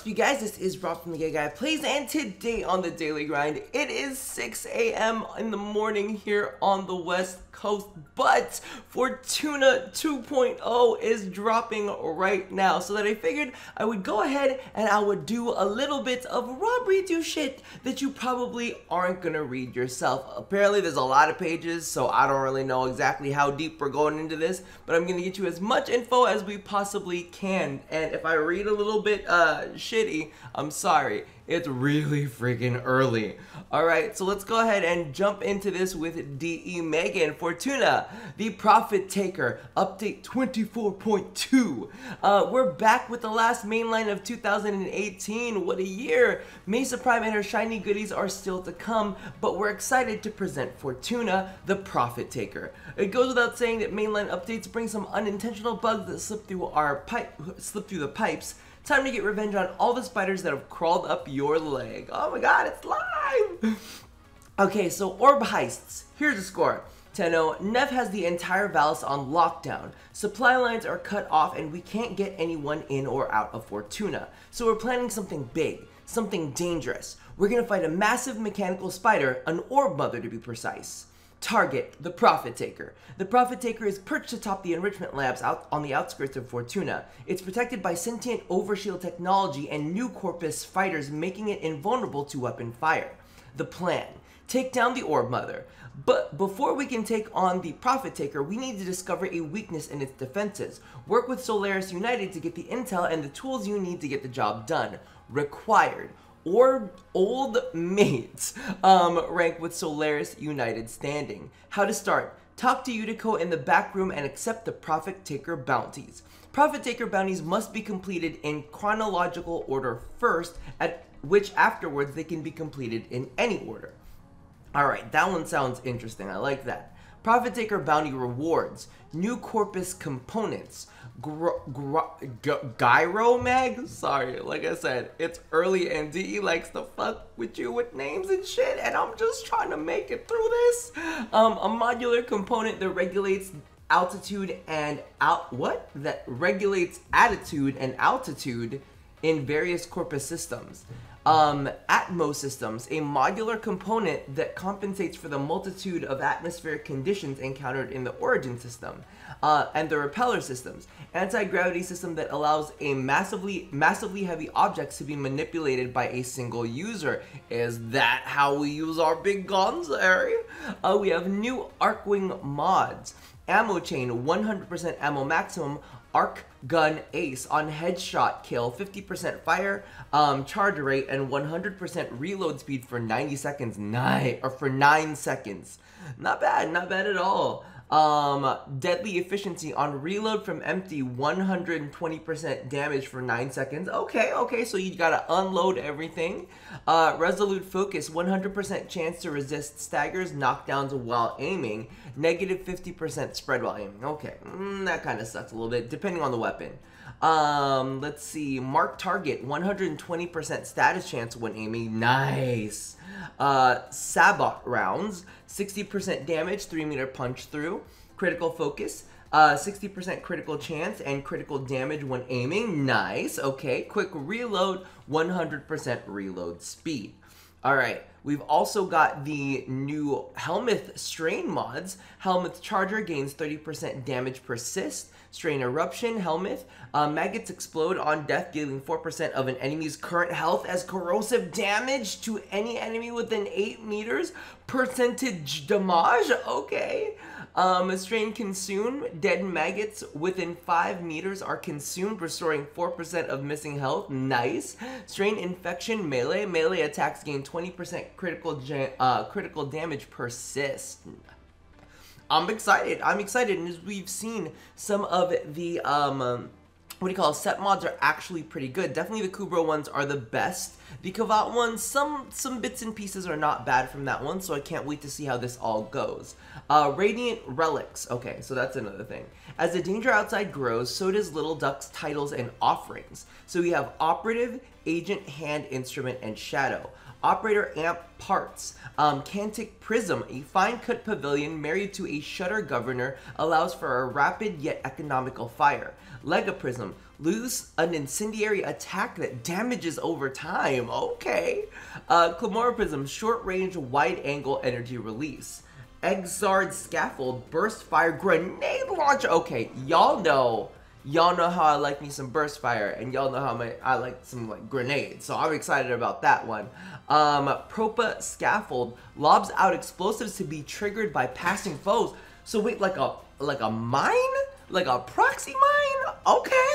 What's up, you guys? This is Rob from the Gay Guy Plays, and today on the Daily Grind, it is 6 a.m. in the morning here on the West Coast, but Fortuna 2.0 is dropping right now, so that I figured I would go ahead and I would do a little bit of Rob read you shit that you probably aren't gonna read yourself. Apparently, there's a lot of pages, so I don't really know exactly how deep we're going into this, but I'm gonna get you as much info as we possibly can, and if I read a little bit, uh, shitty. I'm sorry. It's really freaking early. All right, so let's go ahead and jump into this with DE Megan Fortuna, the Profit Taker, update 24.2. Uh, we're back with the last mainline of 2018. What a year! Mesa Prime and her shiny goodies are still to come, but we're excited to present Fortuna, the Profit Taker. It goes without saying that mainline updates bring some unintentional bugs that slip through our pipe, slip through the pipes. Time to get revenge on all the spiders that have crawled up your leg. Oh my god, it's live! okay, so Orb Heists. Here's the score. Tenno, Nef has the entire Vallis on lockdown. Supply lines are cut off and we can't get anyone in or out of Fortuna. So we're planning something big, something dangerous. We're gonna fight a massive mechanical spider, an orb mother to be precise. Target, the Profit Taker. The Profit Taker is perched atop the enrichment labs out on the outskirts of Fortuna. It's protected by sentient overshield technology and new Corpus fighters making it invulnerable to weapon fire. The plan, take down the Orb Mother. But before we can take on the Profit Taker, we need to discover a weakness in its defenses. Work with Solaris United to get the intel and the tools you need to get the job done. Required or old mates um, rank with Solaris United standing. How to start. Talk to Eudico in the back room and accept the Profit Taker bounties. Profit Taker bounties must be completed in chronological order first, at which afterwards they can be completed in any order. Alright, that one sounds interesting. I like that. Profit Taker bounty rewards, new corpus components, Gyromag? Sorry, like I said, it's early and DE likes to fuck with you with names and shit, and I'm just trying to make it through this. Um, a modular component that regulates altitude and out what that regulates attitude and altitude in various corpus systems um, Atmo systems, a modular component that compensates for the multitude of atmospheric conditions encountered in the origin system, uh, and the repeller systems, anti-gravity system that allows a massively massively heavy objects to be manipulated by a single user. Is that how we use our big guns, Harry? Uh, we have new Arcwing mods, ammo chain, 100% ammo maximum, arc gun ace on headshot kill 50% fire um, charge rate and 100% reload speed for 90 seconds nine or for 9 seconds. Not bad not bad at all um, deadly efficiency on reload from empty 120% damage for 9 seconds. Okay okay so you gotta unload everything. Uh, resolute focus 100% chance to resist staggers knockdowns while aiming. Negative 50% spread while aiming. Okay mm, that kind of sucks a little bit depending on the weapon um, let's see. Mark target, 120% status chance when aiming. Nice. Uh, Sabot rounds, 60% damage, 3 meter punch through. Critical focus, uh, 60% critical chance and critical damage when aiming. Nice. Okay. Quick reload, 100% reload speed. All right. We've also got the new Helminth Strain mods. Helminth Charger gains 30% damage persist. Strain Eruption, Helminth. Uh, maggots explode on death, dealing 4% of an enemy's current health as corrosive damage to any enemy within 8 meters. Percentage damage? Okay. Um, a strain consume. Dead maggots within 5 meters are consumed, restoring 4% of missing health. Nice. Strain infection melee. Melee attacks gain 20% critical uh, critical damage persist. I'm excited. I'm excited, and as we've seen, some of the um, what do you call it, set mods are actually pretty good. Definitely the Kubrow ones are the best. The Kavat ones, some some bits and pieces are not bad from that one, so I can't wait to see how this all goes. Uh, Radiant Relics. Okay, so that's another thing. As the danger outside grows, so does Little Duck's titles and offerings. So we have Operative, Agent, Hand, Instrument, and Shadow. Operator Amp Parts. Um, Cantic Prism, a fine cut pavilion married to a shutter governor, allows for a rapid yet economical fire. Lega Prism, lose an incendiary attack that damages over time. Okay. Uh, Clamora Prism, short range, wide angle energy release. Exard Scaffold, burst fire grenade launcher. Okay, y'all know y'all know how I like me some burst fire, and y'all know how my, I like some like grenades. So I'm excited about that one. Um, Propa Scaffold lobs out explosives to be triggered by passing foes. So wait, like a like a mine, like a proxy mine? Okay,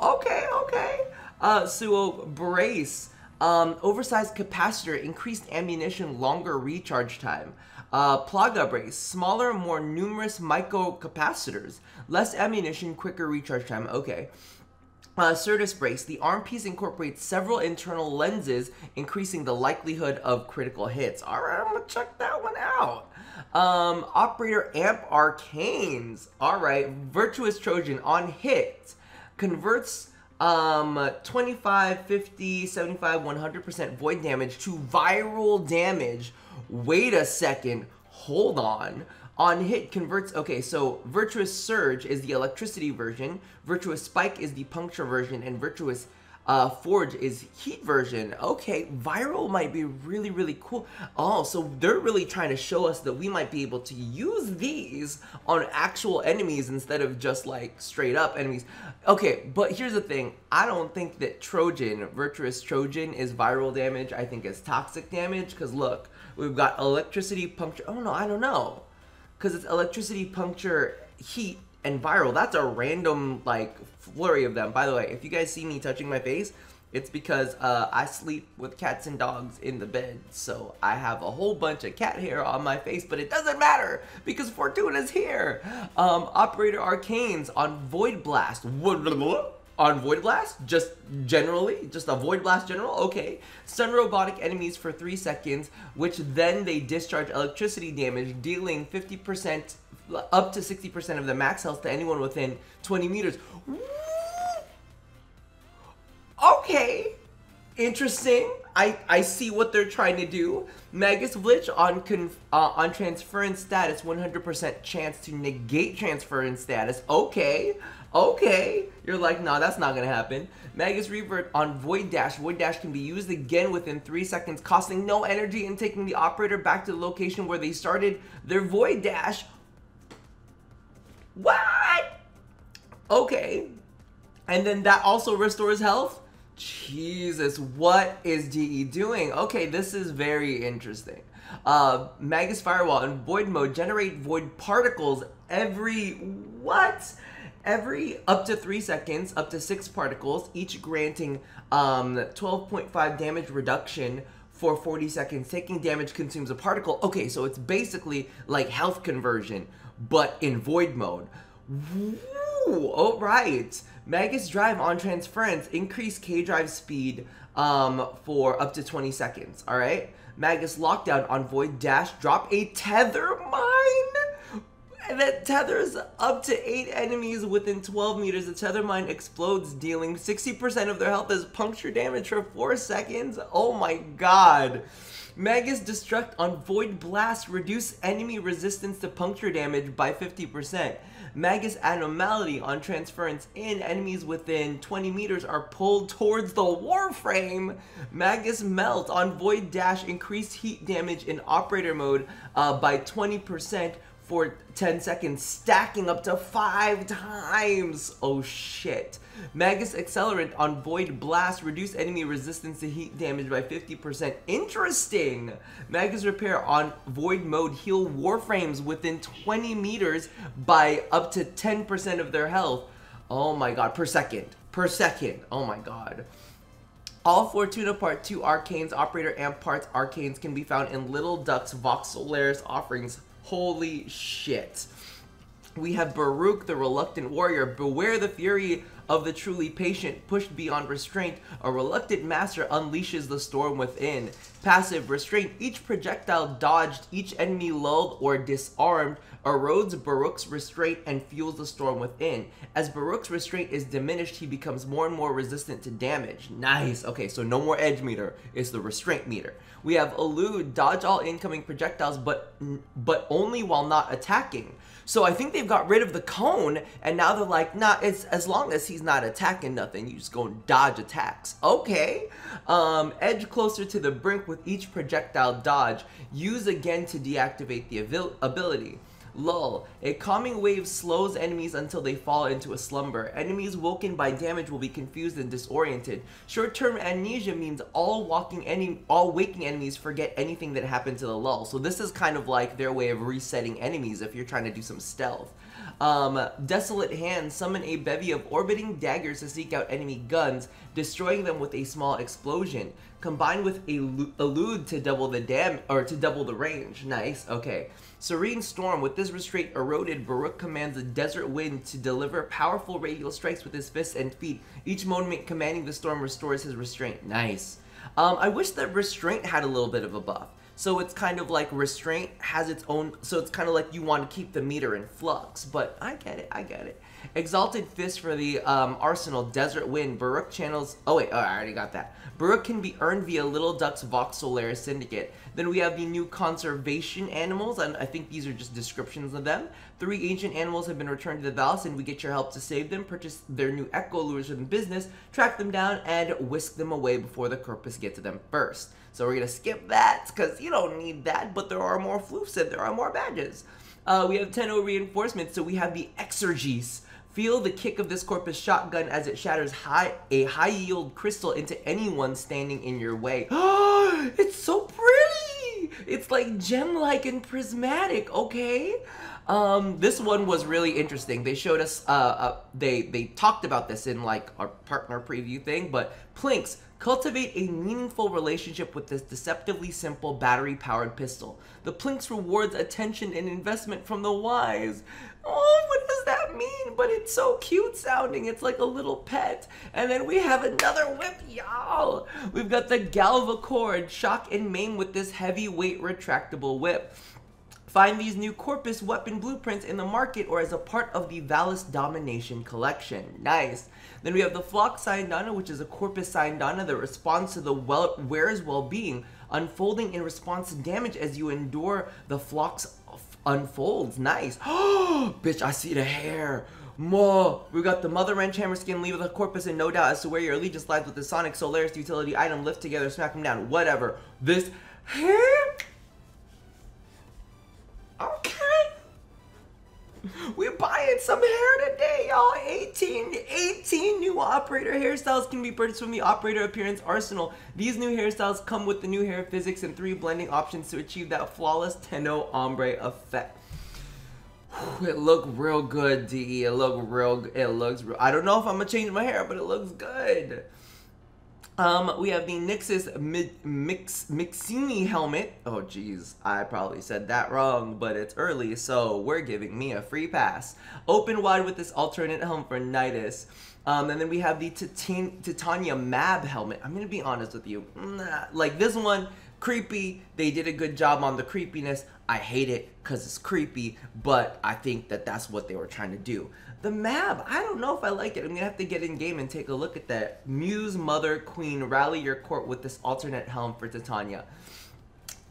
okay, okay. Uh, Suo Brace. Um, oversized capacitor, increased ammunition, longer recharge time. Uh, Plaga Brace, smaller, more numerous micro-capacitors. Less ammunition, quicker recharge time. Okay. Uh, Certus Brace, the arm piece incorporates several internal lenses, increasing the likelihood of critical hits. Alright, I'm gonna check that one out. Um, Operator Amp Arcanes. Alright, Virtuous Trojan on hit. Converts um 25 50 75 100% void damage to viral damage. Wait a second. Hold on. On hit converts okay so virtuous surge is the electricity version. Virtuous spike is the puncture version. And virtuous uh, Forge is Heat version. Okay, Viral might be really, really cool. Oh, so they're really trying to show us that we might be able to use these on actual enemies instead of just like straight up enemies. Okay, but here's the thing. I don't think that Trojan, Virtuous Trojan, is viral damage. I think it's toxic damage because look, we've got electricity puncture. Oh no, I don't know. Because it's electricity puncture heat and viral. That's a random like flurry of them. By the way, if you guys see me touching my face, it's because uh, I sleep with cats and dogs in the bed, so I have a whole bunch of cat hair on my face, but it doesn't matter because Fortuna's here. Um, Operator Arcanes on Void Blast. On Void Blast? Just generally? Just a Void Blast general? Okay. Stun robotic enemies for 3 seconds, which then they discharge electricity damage, dealing 50% up to 60% of the max health to anyone within 20 meters. Okay. Interesting. I, I see what they're trying to do. Magus Glitch on conf, uh, on transference status, 100% chance to negate transference status. Okay, okay. You're like, nah, that's not gonna happen. Magus Revert on Void Dash. Void Dash can be used again within 3 seconds, costing no energy and taking the operator back to the location where they started their Void Dash. What? Okay. And then that also restores health? Jesus, what is DE doing? Okay, this is very interesting. Uh, Magus Firewall in Void mode generate void particles every what? Every up to three seconds, up to six particles, each granting um 12.5 damage reduction for 40 seconds. Taking damage consumes a particle. Okay, so it's basically like health conversion, but in void mode. Woo! All right. Magus Drive on transference, increase K drive speed um, for up to 20 seconds. All right. Magus Lockdown on Void Dash, drop a tether mine. And that tethers up to 8 enemies within 12 meters. The tether mine explodes, dealing 60% of their health as puncture damage for 4 seconds. Oh my god. Magus Destruct on Void Blast, reduce enemy resistance to puncture damage by 50%. Magus Anomality on transference in, enemies within 20 meters are pulled towards the warframe. Magus Melt on Void Dash, increased heat damage in operator mode uh, by 20% for 10 seconds, stacking up to 5 times. Oh shit. Magus Accelerant on Void Blast, reduce enemy resistance to heat damage by 50%. Interesting! Magus Repair on Void Mode, heal Warframes within 20 meters by up to 10% of their health. Oh my god, per second. Per second. Oh my god. All Fortuna Part 2 Arcanes, Operator Amp Parts Arcanes can be found in Little Duck's Vox Solaris offerings. Holy shit. We have Baruuk, the Reluctant Warrior. Beware the fury of the truly patient, pushed beyond restraint, a reluctant master unleashes the storm within. Passive restraint, each projectile dodged, each enemy lulled or disarmed, erodes Baruuk's restraint and fuels the storm within. As Baruuk's restraint is diminished, he becomes more and more resistant to damage. Nice. Okay, so no more edge meter. It's the restraint meter. We have elude, dodge all incoming projectiles, but but only while not attacking. So I think they've got rid of the cone, and now they're like, nah, it's as long as he's not attacking nothing, you just go dodge attacks. Okay. Um, edge closer to the brink with each projectile dodge. Use again to deactivate the ability. Lull. A calming wave slows enemies until they fall into a slumber. Enemies woken by damage will be confused and disoriented. Short-term amnesia means all walking any all waking enemies forget anything that happened to the lull. So this is kind of like their way of resetting enemies if you're trying to do some stealth. Um, Desolate Hand, summon a bevy of orbiting daggers to seek out enemy guns, destroying them with a small explosion. Combined with a elude to double the dam or to double the range. Nice. Okay. Serene Storm. With this restraint eroded, Baruuk commands the Desert Wind to deliver powerful radial strikes with his fists and feet. Each moment commanding the storm restores his restraint. Nice. Um, I wish that restraint had a little bit of a buff. So it's kind of like restraint has its own, so it's kind of like you want to keep the meter in flux, but I get it, I get it. Exalted Fist for the um, Arsenal, Desert Wind, Baruuk channels, oh wait, oh, I already got that. Baruuk can be earned via Little Duck's Vox Solaris Syndicate. Then we have the new conservation animals, and I think these are just descriptions of them. Three ancient animals have been returned to the Vallis, and we get your help to save them, purchase their new echo lures from the business, track them down, and whisk them away before the Corpus get to them first. So we're gonna skip that, because you don't need that, but there are more floofs and there are more badges. Uh, we have Tenno reinforcements, so we have the Exergis. Feel the kick of this Corpus shotgun as it shatters high, a high-yield crystal into anyone standing in your way. it's so pretty! It's like gem-like and prismatic, okay? Um, this one was really interesting. They showed us, uh, uh, they, they talked about this in like our partner preview thing, but Plinx, Cultivate a meaningful relationship with this deceptively simple battery-powered pistol. The Plinx rewards attention and investment from the wise. Oh, what does that mean? But it's so cute sounding. It's like a little pet. And then we have another whip, y'all. We've got the Galvacord. Shock and maim with this heavyweight retractable whip. Find these new Corpus weapon blueprints in the market or as a part of the Vallis Domination collection. Nice. Then we have the Flock Syandana, which is a Corpus Syandana that responds to the well wearer's well-being, unfolding in response to damage as you endure the flock's unfolds. Nice. Oh, bitch, I see the hair. More. We got the Mother Wrench Hammer skin, leave the corpus, and no doubt as to where your allegiance lies with the Sonic Solaris utility item. Lift together, smack them down. Whatever. This hair We're buying some hair today, y'all. 18, 18 new operator hairstyles can be purchased from the Operator Appearance Arsenal. These new hairstyles come with the new hair physics and three blending options to achieve that flawless Tenno ombre effect. It look real good, DE. It look real. It looks real. I don't know if I'm gonna change my hair, but it looks good. Um, we have the Nixus Mix Mixini helmet. Oh, geez, I probably said that wrong, but it's early, so we're giving me a free pass. Open wide with this alternate helmet for Nidus. Um, and then we have the Titan Titania Mab helmet. I'm gonna be honest with you, nah, like this one, creepy. They did a good job on the creepiness. I hate it because it's creepy, but I think that that's what they were trying to do. The map, I don't know if I like it. I'm gonna have to get in game and take a look at that. Muse, Mother, Queen, rally your court with this alternate helm for Titania.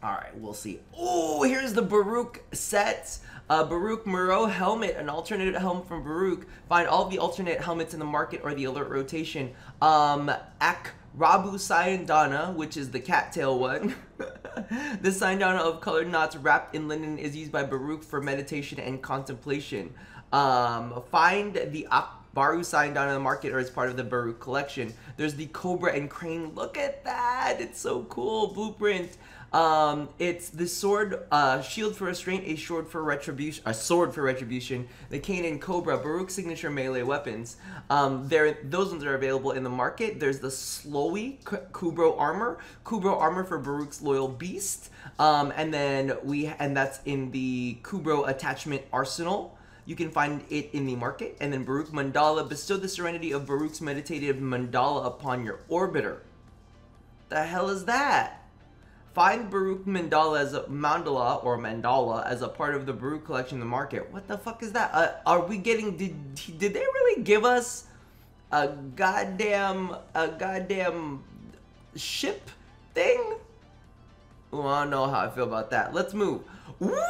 All right, we'll see. Oh, here's the Baruuk set. Uh, Baruuk Moreau helmet, an alternate helm from Baruuk. Find all the alternate helmets in the market or the alert rotation. Um, Ak Rabu Syandana, which is the cattail one. this Syandana of colored knots wrapped in linen is used by Baruuk for meditation and contemplation. Um, find the Baruuk sign down in the market or as part of the Baruuk collection. There's the Cobra and Crane. Look at that. It's so cool. Blueprint. Um, it's the sword, uh, shield for restraint, a sword for retribution, a sword for retribution. The Cane and Cobra, Baruuk signature melee weapons. Um, there, those ones are available in the market. There's the Slowy Kubrow armor, Kubrow armor for Baruuk's loyal beast, um, and then we, and that's in the Kubrow attachment arsenal. You can find it in the market. And then Baruuk Mandala, bestow the serenity of Baruuk's meditative mandala upon your orbiter. The hell is that? Find Baruuk Mandala as a mandala or mandala as a part of the Baruuk collection in the market. What the fuck is that? Uh, are we getting? Did did they really give us a goddamn a goddamn ship thing? Ooh, I don't know how I feel about that. Let's move. Woo!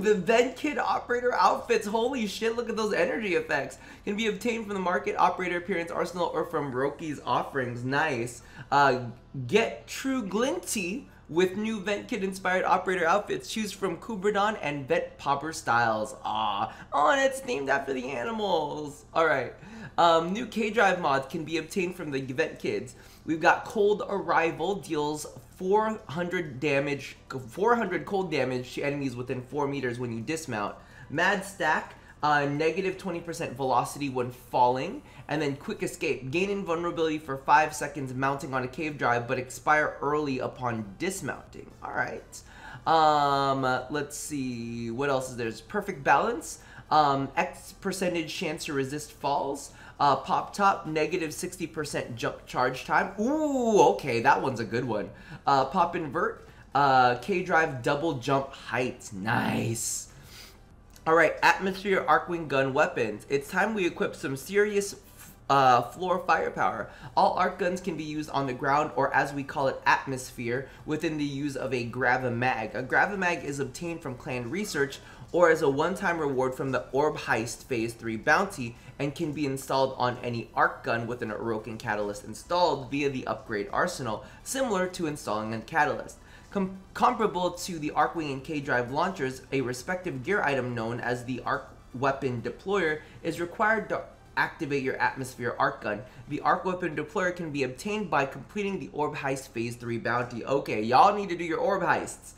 The Vent Kid operator outfits. Holy shit, look at those energy effects. Can be obtained from the market operator appearance arsenal or from Roky's offerings. Nice. Uh, get True Glinty with new Vent Kid inspired operator outfits. Choose from Kubrodon and Vent Popper styles. Ah, oh, and it's themed after the animals. All right. Um, new K-Drive mods can be obtained from the Vent Kids. We've got Cold Arrival deals 400 damage, 400 cold damage to enemies within 4 meters when you dismount. Mad Stack, uh, negative 20% velocity when falling, and then Quick Escape, gain invulnerability for 5 seconds mounting on a K-Drive, but expire early upon dismounting. Alright. Um, let's see, what else is there? There's Perfect Balance, um, X percentage chance to resist falls, uh, Pop Top, negative 60% jump charge time. Ooh, okay, that one's a good one. Uh, Pop Invert, uh, K-Drive double jump height. Nice. All right, Atmosphere Arcwing Gun weapons. It's time we equip some serious uh, floor firepower. All arc guns can be used on the ground or as we call it atmosphere within the use of a Gravimag. A Gravimag is obtained from clan research or as a one-time reward from the Orb Heist Phase 3 bounty and can be installed on any arc gun with an Orokin catalyst installed via the upgrade arsenal, similar to installing a catalyst. Com comparable to the Arcwing and K-Drive launchers, a respective gear item known as the Arc Weapon Deployer is required to activate your atmosphere arc gun. The arc weapon deployer can be obtained by completing the orb heist phase 3 bounty. Okay, y'all need to do your orb heists.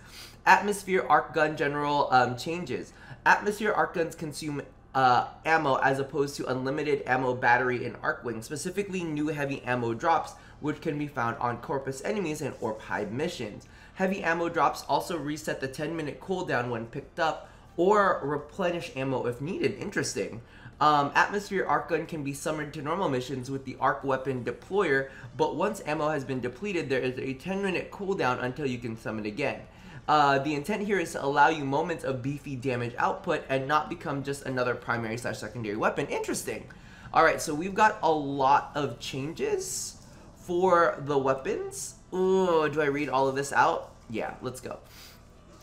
Atmosphere arc gun general um, changes. Atmosphere arc guns consume uh, ammo as opposed to unlimited ammo battery in Arcwing, specifically new heavy ammo drops, which can be found on Corpus enemies and Orb Hive missions. Heavy ammo drops also reset the 10 minute cooldown when picked up, or replenish ammo if needed. Interesting. Um, atmosphere arc gun can be summoned to normal missions with the arc weapon deployer, but once ammo has been depleted, there is a 10 minute cooldown until you can summon again. Uh, the intent here is to allow you moments of beefy damage output and not become just another primary slash secondary weapon. Interesting. Alright, so we've got a lot of changes for the weapons. Ooh, do I read all of this out? Yeah, let's go.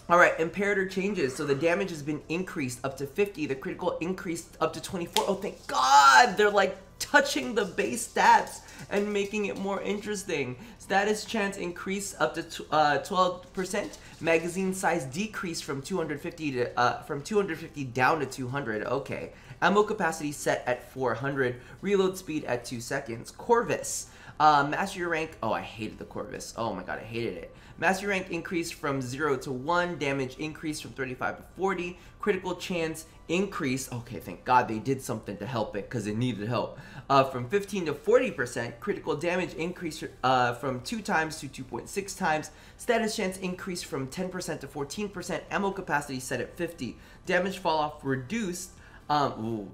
Alright, Imperator changes. So the damage has been increased up to 50. The critical increased up to 24. Oh, thank God! They're like touching the base stats and making it more interesting. Status chance increase up to 12%. Uh, Magazine size decrease from 250 to uh, from 250 down to 200. Okay. Ammo capacity set at 400. Reload speed at 2 seconds. Corvus. Uh, master rank. Oh, I hated the Corvus. Oh my god, I hated it. Master rank increased from 0 to 1. Damage increased from 35 to 40. Critical chance increase. Okay, thank God they did something to help it because it needed help. Uh, from 15 to 40%. Critical damage increased uh, from 2 times to 2.6 times. Status chance increased from 10% to 14%. Ammo capacity set at 50. Damage fall off reduced. Um, ooh,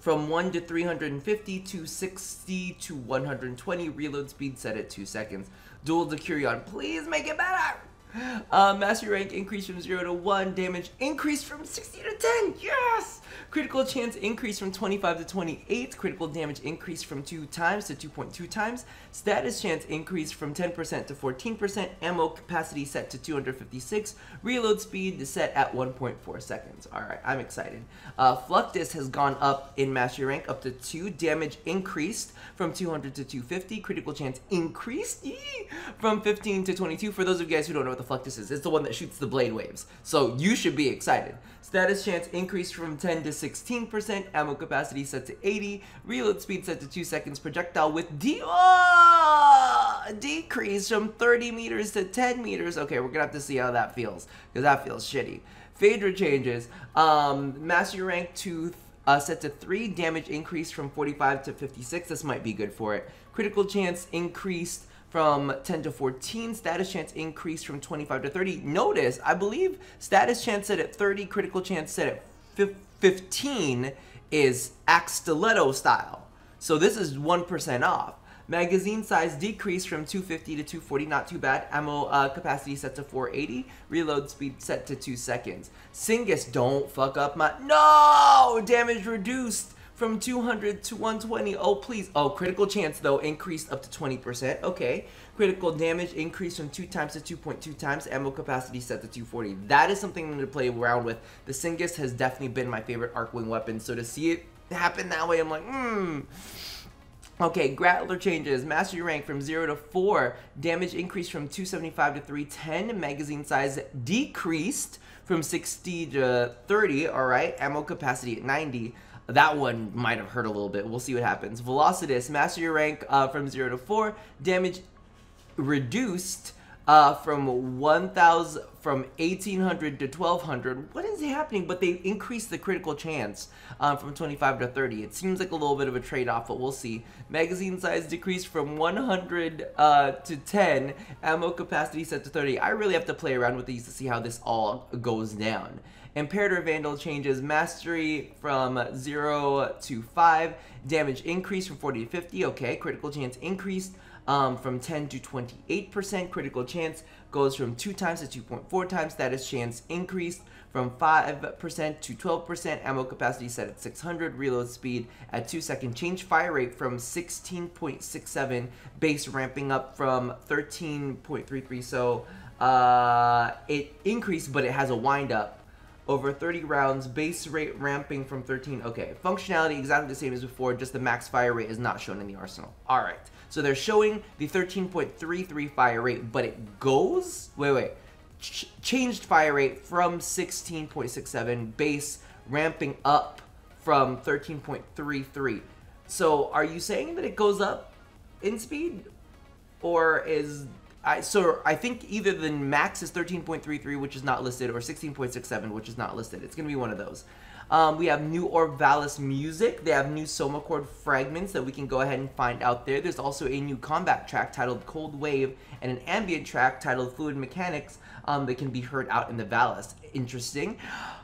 from 1 to 350 to 60 to 120. Reload speed set at 2 seconds. Dual Decurion, please make it better! Uh, mastery rank increased from 0 to 1. Damage increased from 60 to 10. Yes! Critical chance increased from 25 to 28. Critical damage increased from 2 times to 2.2 times. Status chance increased from 10% to 14%. Ammo capacity set to 256. Reload speed is set at 1.4 seconds. Alright, I'm excited. Uh, Fluctus has gone up in mastery rank up to 2. Damage increased from 200 to 250. Critical chance increased from 15 to 22. For those of you guys who don't know what the Fluctus is, it's the one that shoots the blade waves. So you should be excited. Status chance increased from 10 to 16%. Ammo capacity set to 80. Reload speed set to 2 seconds. Projectile with de oh, decrease from 30 meters to 10 meters. Okay, we're gonna have to see how that feels because that feels shitty. Phaedra changes. Um, master rank to uh, set to 3. Damage increased from 45 to 56. This might be good for it. Critical chance increased from 10 to 14. Status chance increased from 25 to 30. Notice, I believe status chance set at 30, critical chance set at 15 is axe stiletto style. So this is 1% off. Magazine size decreased from 250 to 240, not too bad. Ammo uh, capacity set to 480. Reload speed set to 2 seconds. Cyngas, don't fuck up my... No! Damage reduced from 200 to 120. Oh, please. Oh, critical chance, though, increased up to 20%. Okay. Critical damage increased from 2 times to 2.2 times. Ammo capacity set to 240. That is something I'm going to play around with. The Cyngas has definitely been my favorite Archwing weapon, so to see it happen that way, I'm like, hmm... Okay, Grappler changes. Mastery rank from 0 to 4. Damage increased from 275 to 310. Magazine size decreased from 60 to 30. Alright, ammo capacity at 90. That one might have hurt a little bit. We'll see what happens. Velocitus, mastery rank uh, from 0 to 4. Damage reduced uh, from 1,000 from 1,800 to 1,200. What is happening? But they increased the critical chance um, from 25 to 30. It seems like a little bit of a trade-off, but we'll see. Magazine size decreased from 100 uh, to 10. Ammo capacity set to 30. I really have to play around with these to see how this all goes down. Imperator Vandal changes mastery from 0 to 5. Damage increased from 40 to 50. Okay, critical chance increased um, from 10 to 28%. Critical chance goes from 2 times to 2.4 times. Status chance increased from 5% to 12%. Ammo capacity set at 600. Reload speed at 2 second. Change fire rate from 16.67. Base ramping up from 13.33. So uh, it increased, but it has a wind up over 30 rounds, base rate ramping from 13. Okay, functionality exactly the same as before, just the max fire rate is not shown in the arsenal. All right, so they're showing the 13.33 fire rate, but it goes, wait, wait, Ch changed fire rate from 16.67 base ramping up from 13.33. So are you saying that it goes up in speed or is I, so I think either the max is 13.33, which is not listed, or 16.67, which is not listed. It's going to be one of those. Um, we have new Orb Vallis music. They have new Somachord fragments that we can go ahead and find out there. There's also a new combat track titled Cold Wave and an ambient track titled Fluid Mechanics um, that can be heard out in the Vallis. Interesting.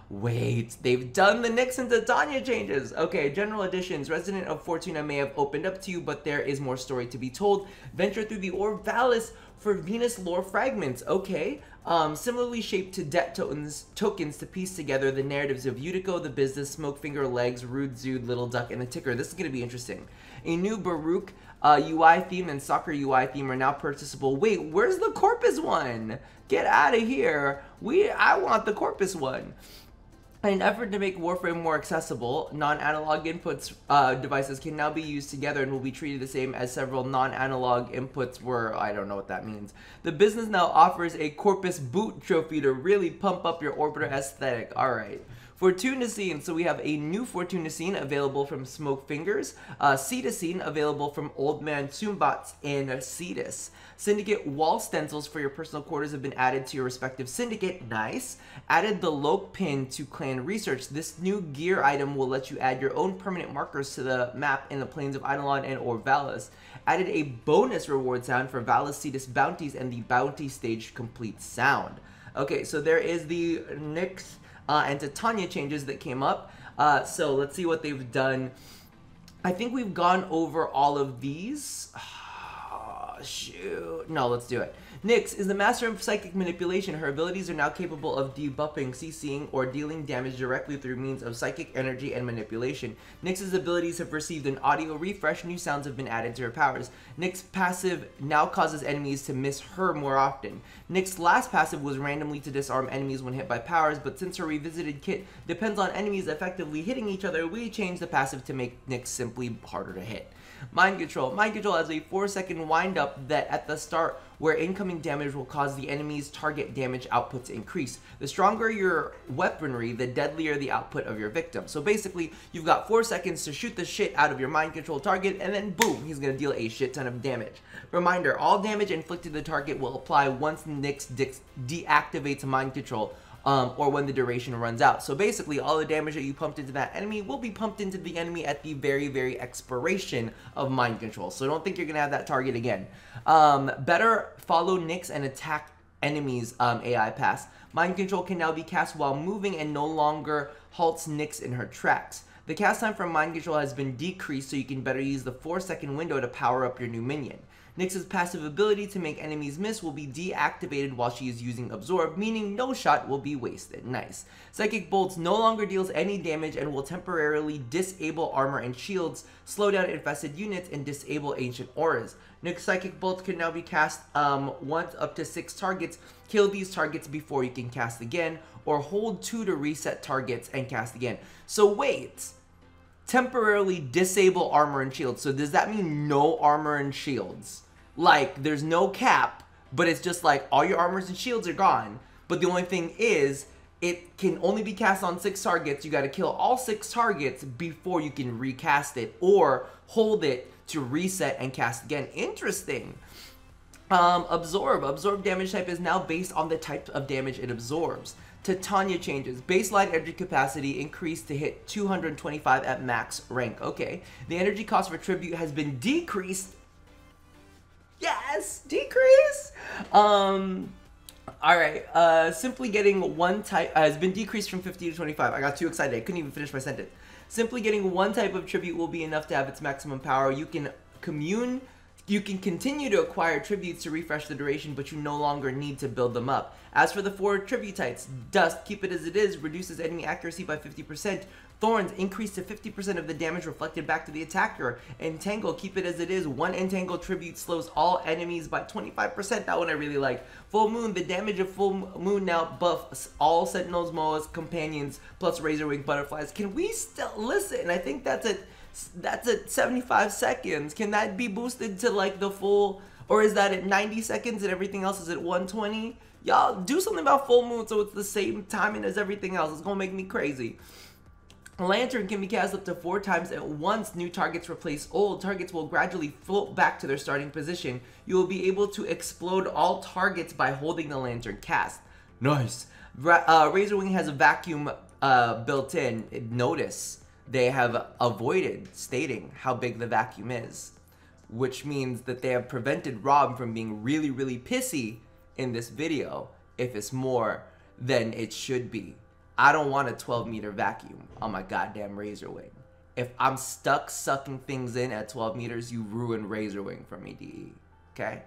Wait, they've done the Nyx and Titania changes. Okay, general additions. Resident of Fortuna may have opened up to you, but there is more story to be told. Venture through the Orb Vallis for Venus lore fragments. Okay, um, similarly shaped to debt tokens, tokens to piece together the narratives of Eudico, the business, Smokefinger, Legs, Rude Zood, Little Duck, and the Ticker. This is going to be interesting. A new Baruuk uh, UI theme and Soccer UI theme are now purchasable. Wait, where's the Corpus one? Get out of here. We, I want the Corpus one. In an effort to make Warframe more accessible, non-analog inputs uh, devices can now be used together and will be treated the same as several non-analog inputs were. I don't know what that means. The business now offers a Corpus Boot trophy to really pump up your Orbiter aesthetic. Alright. Fortuna Scene. So we have a new Fortuna Scene available from Smoke Fingers. Uh, Scene available from Old Man Toombots and Cetus. Syndicate wall stencils for your personal quarters have been added to your respective syndicate. Nice. Added the Loke pin to clan research. This new gear item will let you add your own permanent markers to the map in the plains of Eidolon and Orb Vallis. Added a bonus reward sound for Vallis Cetus bounties and the bounty stage complete sound. Okay, so there is the Nyx uh, and Titania changes that came up. Uh, so let's see what they've done. I think we've gone over all of these. Oh, shoot. No, let's do it. Nyx is the master of psychic manipulation. Her abilities are now capable of debuffing, CCing, or dealing damage directly through means of psychic energy and manipulation. Nyx's abilities have received an audio refresh. New sounds have been added to her powers. Nyx's passive now causes enemies to miss her more often. Nyx's last passive was randomly to disarm enemies when hit by powers, but since her revisited kit depends on enemies effectively hitting each other, we changed the passive to make Nyx simply harder to hit. Mind Control. Mind Control has a 4 second wind up that at the start where incoming damage will cause the enemy's target damage output to increase. The stronger your weaponry, the deadlier the output of your victim. So basically, you've got 4 seconds to shoot the shit out of your mind control target, and then boom, he's to deal a shit ton of damage. Reminder, all damage inflicted to the target will apply once Nyx deactivates mind control um, or when the duration runs out. So basically, all the damage that you pumped into that enemy will be pumped into the enemy at the very, very expiration of mind control. So don't think you're going to have that target again. Um, better follow Nyx and attack enemies um, AI pass. Mind Control can now be cast while moving and no longer halts Nyx in her tracks. The cast time for Mind Control has been decreased so you can better use the 4 second window to power up your new minion. Nyx's passive ability to make enemies miss will be deactivated while she is using Absorb, meaning no shot will be wasted. Nice. Psychic Bolts no longer deals any damage and will temporarily disable armor and shields, slow down infested units, and disable ancient auras. Nyx Psychic Bolts can now be cast um, once up to 6 targets. Kill these targets before you can cast again, or hold 2 to reset targets and cast again. So wait, temporarily disable armor and shields. So does that mean no armor and shields? Like there's no cap, but it's just like all your armors and shields are gone. But the only thing is, it can only be cast on six targets. You got to kill all six targets before you can recast it or hold it to reset and cast again. Interesting. Um, absorb. Absorb damage type is now based on the type of damage it absorbs. Titania changes. Baseline energy capacity increased to hit 225 at max rank. Okay. The energy cost for tribute has been decreased Yes, decrease. Um, all right. Uh, simply getting one type uh, has been decreased from 50 to 25. I got too excited. I couldn't even finish my sentence. Simply getting one type of tribute will be enough to have its maximum power. You can commune. You can continue to acquire tributes to refresh the duration, but you no longer need to build them up. As for the four tribute types, Dust, keep it as it is, reduces enemy accuracy by 50%, Thorns increase to 50% of the damage reflected back to the attacker. Entangle, keep it as it is. One Entangle tribute slows all enemies by 25%. That one I really like. Full Moon, the damage of Full Moon now buffs all Sentinels, Moas, Companions, plus Razorwing Butterflies. Can we still listen? I think that's at that's at 75 seconds. Can that be boosted to like the full, or is that at 90 seconds and everything else is at 120? Y'all do something about Full Moon so it's the same timing as everything else. It's gonna make me crazy. Lantern can be cast up to four times at once. New targets replace old. Targets will gradually float back to their starting position. You will be able to explode all targets by holding the lantern cast. Nice. Ra uh, Razorwing has a vacuum uh, built in. Notice they have avoided stating how big the vacuum is, which means that they have prevented Rob from being really, really pissy in this video if it's more than it should be. I don't want a 12 meter vacuum on my goddamn razor wing. If I'm stuck sucking things in at 12 meters, you ruin razor wing for me, DE. Okay?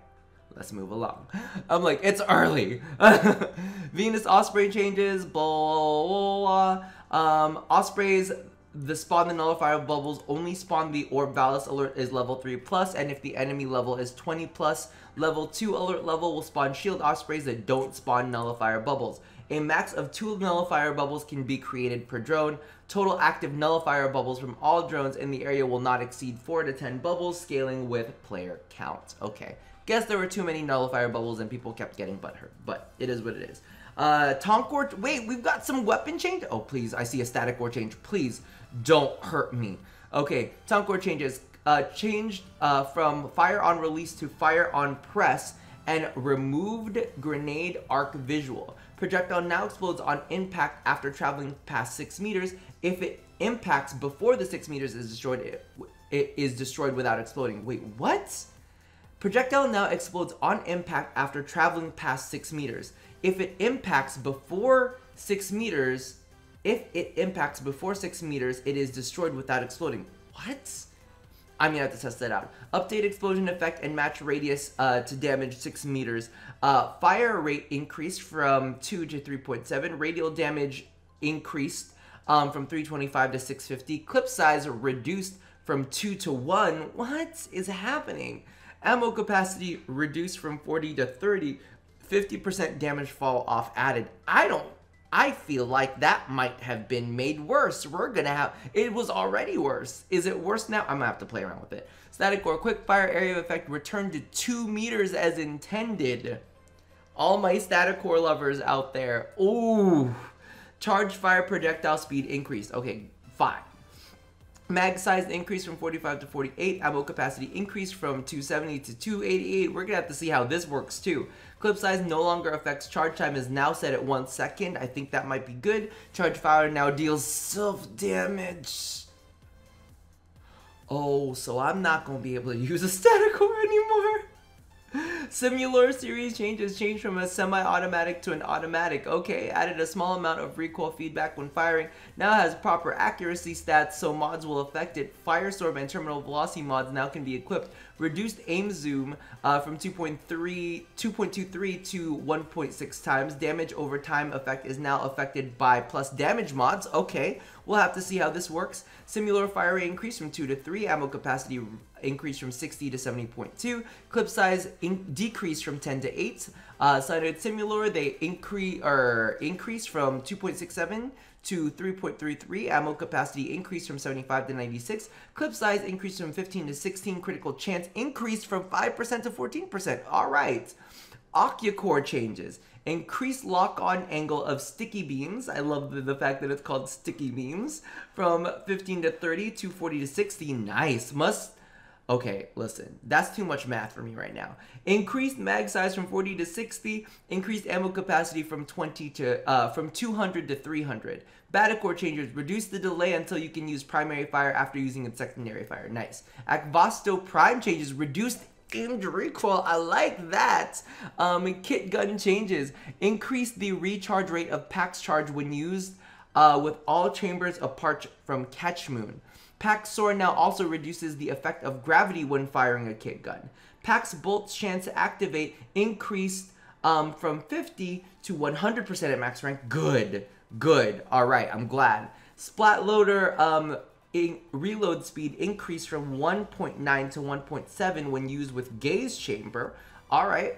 Let's move along. I'm like, it's early. Venus Osprey changes, blah, blah, blah. Um, Ospreys, the spawn the nullifier bubbles only spawn the orb Valis alert is level 3 plus, and if the enemy level is 20 plus, level 2 alert level will spawn shield Ospreys that don't spawn nullifier bubbles. A max of two nullifier bubbles can be created per drone. Total active nullifier bubbles from all drones in the area will not exceed 4 to 10 bubbles, scaling with player count. Okay, guess there were too many nullifier bubbles and people kept getting butthurt, but it is what it is. Uh, Tonkor, wait, we've got some weapon change. Oh, please, I see a Staticor change. Please, don't hurt me. Okay, Tonkor changes. Uh, changed uh, from fire on release to fire on press and removed grenade arc visual. Projectile now explodes on impact after traveling past 6 meters. If it impacts before the 6 meters is destroyed, it, it is destroyed without exploding. Wait, what? Projectile now explodes on impact after traveling past 6 meters. If it impacts before 6 meters, if it impacts before 6 meters, it is destroyed without exploding. What? I'm gonna have to test that out. Update explosion effect and match radius uh, to damage 6 meters. Uh, fire rate increased from 2 to 3.7. Radial damage increased um, from 325 to 650. Clip size reduced from 2 to 1. What is happening? Ammo capacity reduced from 40 to 30. 50% damage fall off added. I don't I feel like that might have been made worse. We're gonna have, it was already worse. Is it worse now? I'm gonna have to play around with it. Staticor quick fire area of effect returned to two meters as intended. All my Staticor lovers out there. Ooh. Charge fire projectile speed increased. Okay, fine. Mag size increased from 45 to 48. Ammo capacity increased from 270 to 288. We're gonna have to see how this works too. Clip size no longer affects charge time is now set at one second. I think that might be good. Charge fire now deals self damage. Oh, so I'm not gonna be able to use a Staticor anymore. Simulor series changes changed from a semi-automatic to an automatic. Okay, added a small amount of recoil feedback when firing. Now has proper accuracy stats, so mods will affect it. Firestorm and Terminal Velocity mods now can be equipped. Reduced aim zoom uh, from 2.3, 2.23 to 1.6 times. Damage over time effect is now affected by plus damage mods. Okay, we'll have to see how this works. Simulor fire rate increase from 2 to 3. Ammo capacity increase from 60 to 70.2. Clip size decrease from 10 to 8. Uh, Sighted Simulor, they increase or increase from 2.67 to 3.33. Ammo capacity increased from 75 to 96. Clip size increased from 15 to 16. Critical chance increased from 5% to 14%. All right. Ocucor changes. Increased lock-on angle of sticky beams. I love the, the, fact that it's called sticky beams. From 15 to 30, 240 to 60. Nice. Must Okay, listen, that's too much math for me right now. Increased mag size from 40 to 60, increased ammo capacity from 20 to uh, from 200 to 300. Battacor changes reduce the delay until you can use primary fire after using a secondary fire. Nice. Akvasto Prime changes reduced aimed recoil. I like that. Um, kit gun changes increase the recharge rate of Pax charge when used uh, with all chambers apart from Catchmoon. Pax Soar now also reduces the effect of gravity when firing a kit gun. Pax Bolt's chance to activate increased um, from 50 to 100% at max rank. Good, good. All right, I'm glad. Splat Loader um, reload speed increased from 1.9 to 1.7 when used with Gaze Chamber. All right.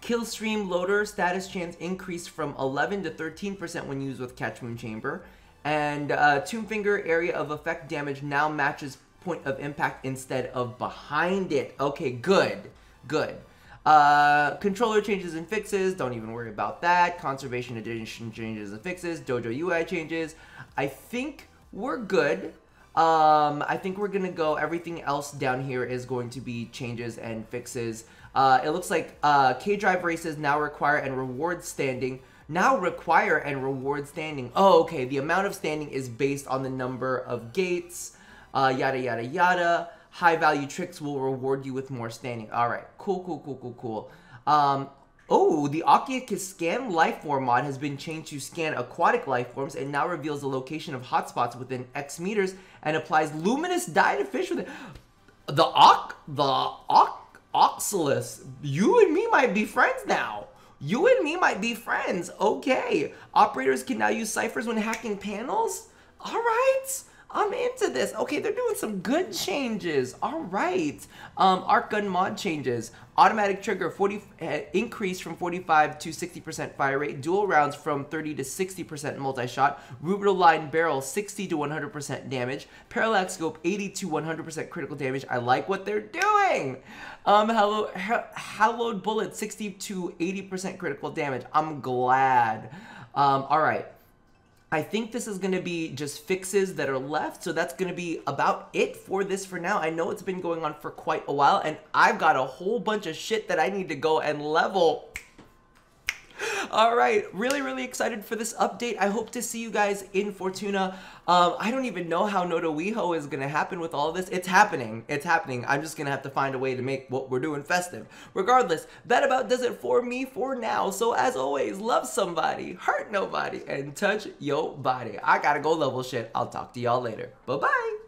Killstream Loader status chance increased from 11 to 13% when used with Catchmoon Chamber. And uh, Tombfinger area of effect damage now matches point of impact instead of behind it. Okay, good, good. Uh, controller changes and fixes, don't even worry about that. Conservation edition changes and fixes. Dojo UI changes. I think we're good. Um, I think we're gonna go, everything else down here is going to be changes and fixes. Uh, it looks like uh, K-Drive races now require and reward standing now require and reward standing. Oh, okay. The amount of standing is based on the number of gates, uh, yada, yada, yada. High value tricks will reward you with more standing. All right. Cool, cool, cool, cool, cool. Um, oh, the Oxylus Scan Lifeform mod has been changed to scan aquatic lifeforms and now reveals the location of hotspots within X meters and applies luminous dye to fish with it. The Oc, the Oc, Oxylus, you and me might be friends now. You and me might be friends. Okay. Operators can now use ciphers when hacking panels? All right. This. Okay, they're doing some good changes. All right. Um, arc gun mod changes. Automatic trigger 40 uh, increase from 45 to 60% fire rate. Dual rounds from 30 to 60% multi-shot. Rubedo-Lined Barrel 60 to 100% damage. Parallax scope 80 to 100% critical damage. I like what they're doing. Um, hello, hallowed bullet 60 to 80% critical damage. I'm glad. Um, all right. I think this is going to be just fixes that are left. So that's going to be about it for this for now. I know it's been going on for quite a while and I've got a whole bunch of shit that I need to go and level all right, really, really excited for this update. I hope to see you guys in Fortuna. Um, I don't even know how Nodoweeho is going to happen with all this. It's happening. It's happening. I'm just going to have to find a way to make what we're doing festive. Regardless, that about does it for me for now. So as always, love somebody, hurt nobody, and touch your body. I got to go level shit. I'll talk to y'all later. Bye-bye.